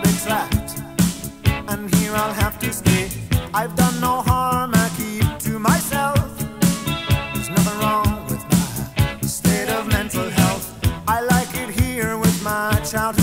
knock I'll be trapped, and here I'll have to stay. I've done no harm, I keep to myself. There's nothing wrong with my state of mental health. I like it here with my childhood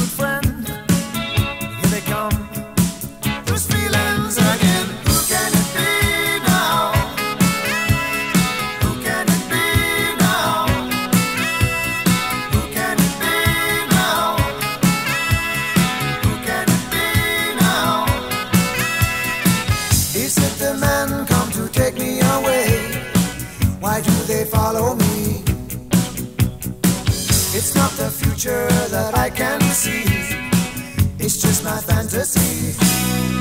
It's not the future that I can see. It's just my fantasy.